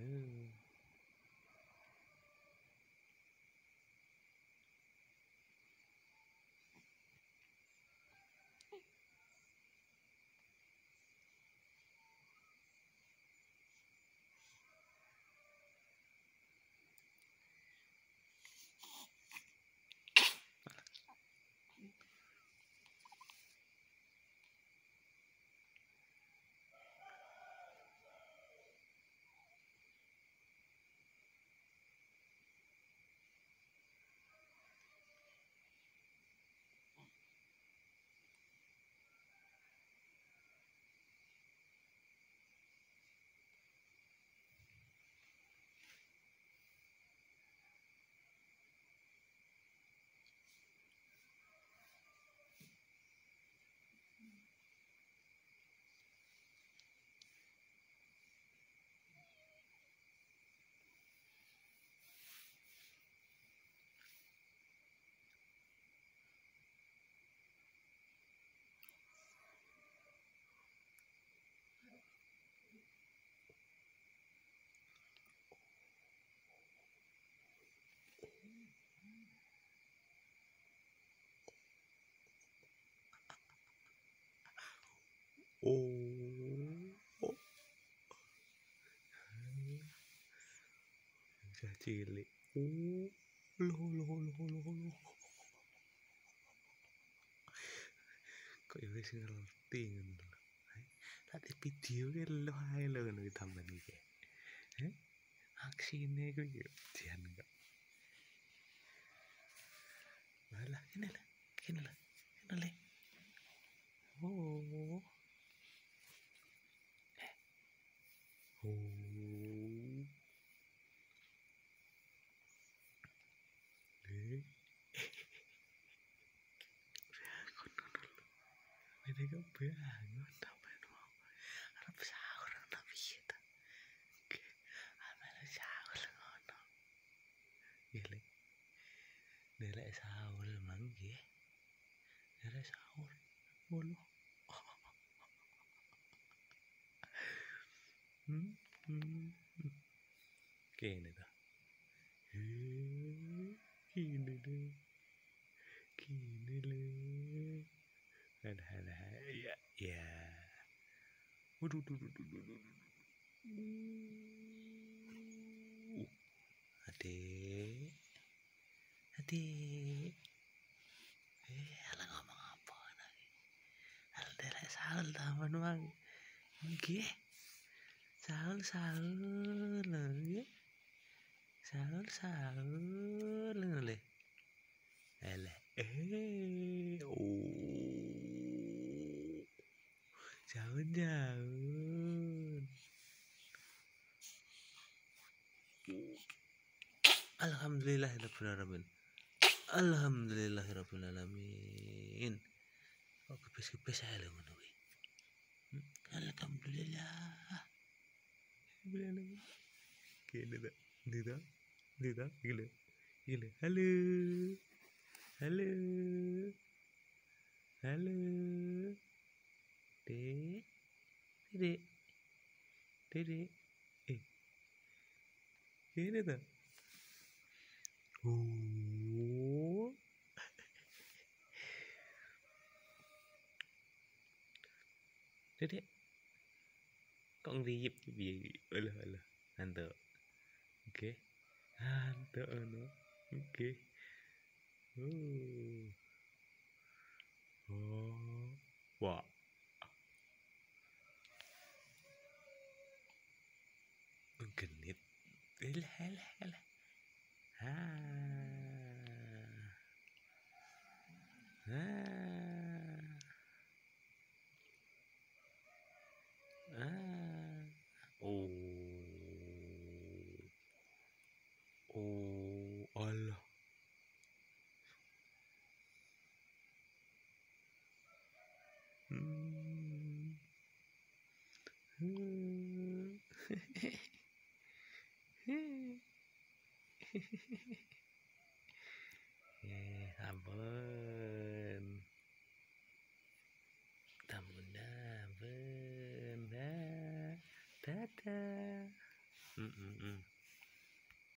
Hmm. Oh. Bocah cilik. Oh. Loh, loh, loh, loh, loh. Kok ya wis ngerti ngono lho. Tak di video ki lho ae lho ngono ki tambahan iki. Heh? Aksine kuwi jan kok. Malah kene lho. Kene lho. Kene lho. Oh. Oh. Eh. Ini kok bangun tambahan mau. Arep sahur ana piye ta? Oke. Amel sahur ngono. Nggih. Nelek sahur mang nggih. Nelek sahur. Ngono. Hmm. hmm. Kene ta. Eh, Kene deh. Ya. Waduh, duh, duh, duh, duh, duh, duh. Uh. Adik. Eh, ala ngomong apa lagi? Ala delek sahur taman lho nggih. Sahur sahur lho le. Ele. Eh. Oh. Jaun-jaun. Alhamdulillahirrahmanirrahim. Alhamdulillahirrahmanirrahim. Kok ae lho ngono kuwi. Hmm, Alhamdulillah. Alhamdulillah. Kene ta. Ndi ta? Ndi ta? Gila. Gila. Halo. Halo. டே டே ஏய் ஏனுது ஓ thế thế con gì giúp cái gì ơi là là anh tờ ok. Anh tờ nữa. Ok. ممكن يت... الها الها إيه الها إيه ها ها ها أوه أوه الله Mm-hmm. Habun. Tambun dah. Bun. Dadah. Mm-mm-mm.